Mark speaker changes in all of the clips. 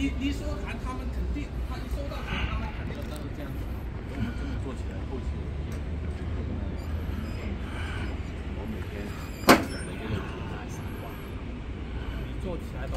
Speaker 1: 你你说谈，他们肯定，他一收到钱，他们肯定都是这样子。
Speaker 2: 我们真的做起来，后期我每天讲的一个问题，
Speaker 1: 你做起来的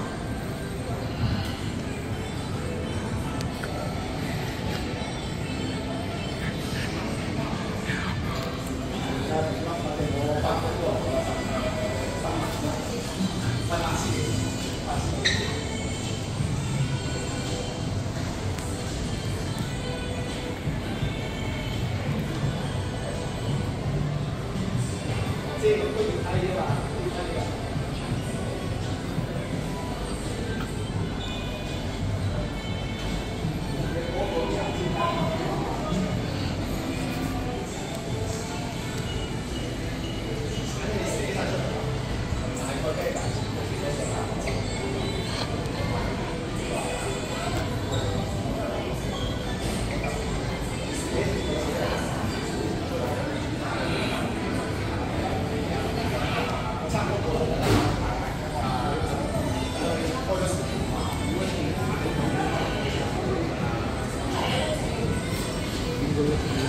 Speaker 2: 我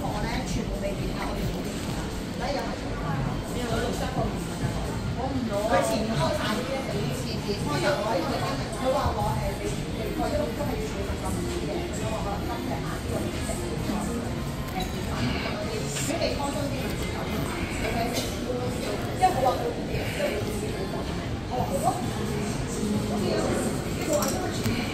Speaker 3: 貨咧，全部未變㗎，我哋冇變㗎。嗱，又係邊有六箱貨唔㗎？我唔攞。佢前面開曬啲咧，俾前面開頭我因為今日佢話我誒你你我因為都係要處理咁少嘅，佢話我今日晏啲我哋食咗誒電飯嗰啲，佢哋開多啲嘅時候，你睇食因為佢話佢唔嘢，即係要自己補貨。我話好咯，咁樣呢個話因為全部。